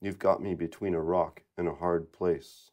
You've got me between a rock and a hard place.